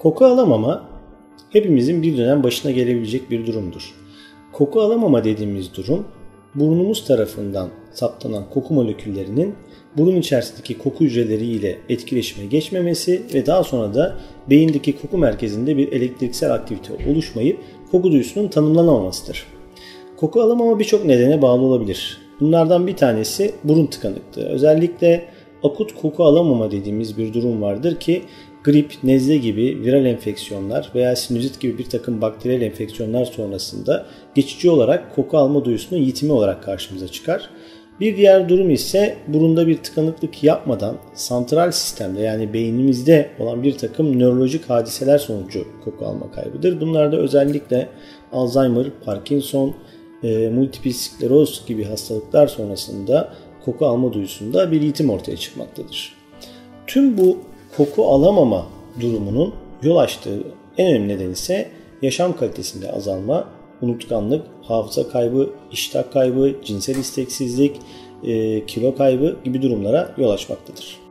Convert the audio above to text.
Koku alamama hepimizin bir dönem başına gelebilecek bir durumdur. Koku alamama dediğimiz durum burnumuz tarafından saptanan koku moleküllerinin burun içerisindeki koku hücreleriyle etkileşime geçmemesi ve daha sonra da beyindeki koku merkezinde bir elektriksel aktivite oluşmayıp koku duyusunun tanımlanamamasıdır. Koku alamama birçok nedene bağlı olabilir. Bunlardan bir tanesi burun tıkanıklığı. Özellikle akut koku alamama dediğimiz bir durum vardır ki grip, nezle gibi viral enfeksiyonlar veya sinüzit gibi bir takım bakteriyel enfeksiyonlar sonrasında geçici olarak koku alma duyusunun yitimi olarak karşımıza çıkar. Bir diğer durum ise burunda bir tıkanıklık yapmadan santral sistemde yani beynimizde olan bir takım nörolojik hadiseler sonucu koku alma kaybıdır. Bunlar da özellikle Alzheimer, Parkinson, e, multiple skleroz gibi hastalıklar sonrasında koku alma duyusunda bir yitim ortaya çıkmaktadır. Tüm bu koku alamama durumunun yol açtığı en önemli neden ise yaşam kalitesinde azalma, unutkanlık, hafıza kaybı, iştah kaybı, cinsel isteksizlik, e, kilo kaybı gibi durumlara yol açmaktadır.